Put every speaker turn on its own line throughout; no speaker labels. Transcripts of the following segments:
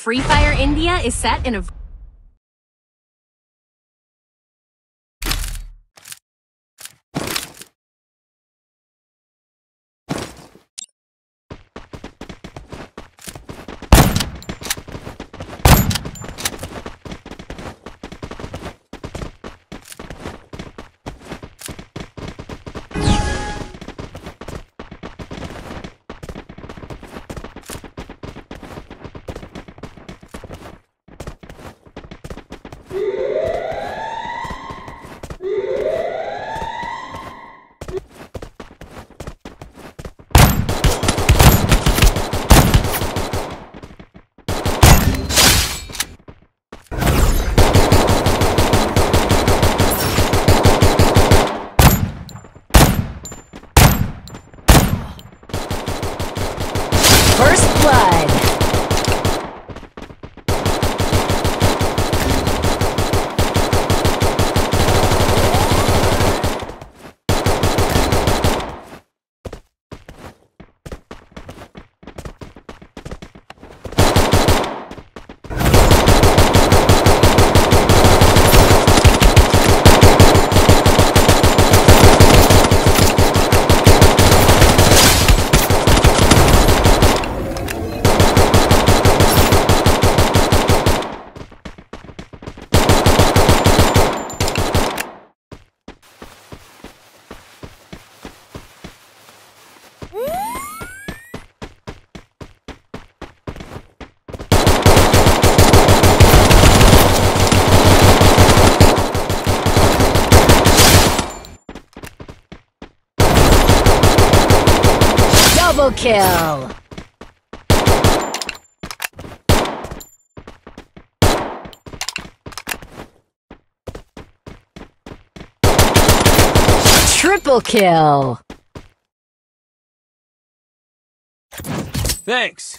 Free Fire India is set in a
First Blood. Double kill. Triple kill.
Thanks.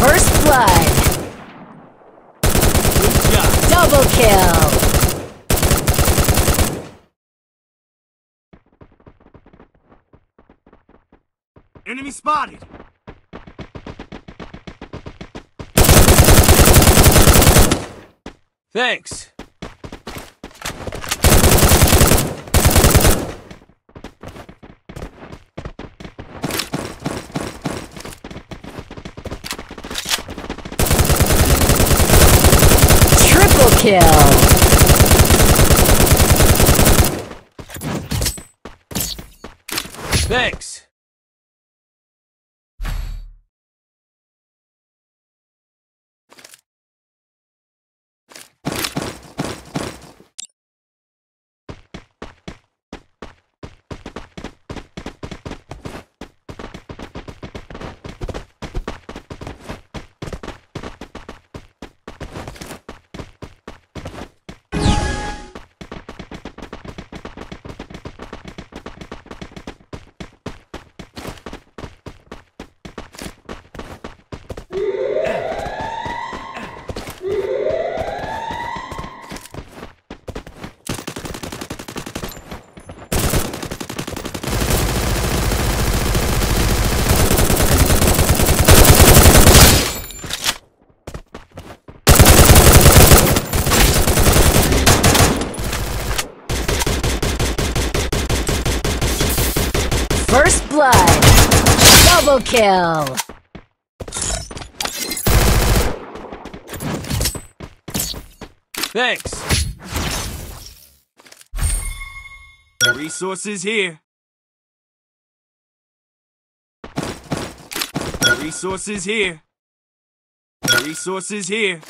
First Blood.
Good job.
Double kill.
Enemy spotted. Thanks.
Triple kill.
Thanks.
First Blood. Double kill.
Thanks. Resources here. Resources here. Resources here.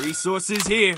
Resources here.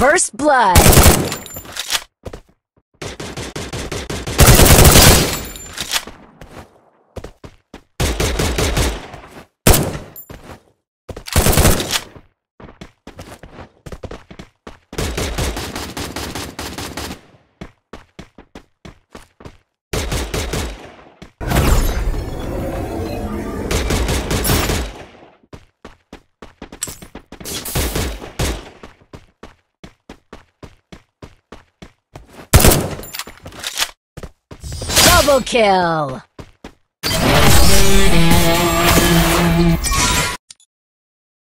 First blood. Double kill!